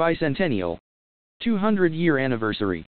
Bicentennial. 200 year anniversary.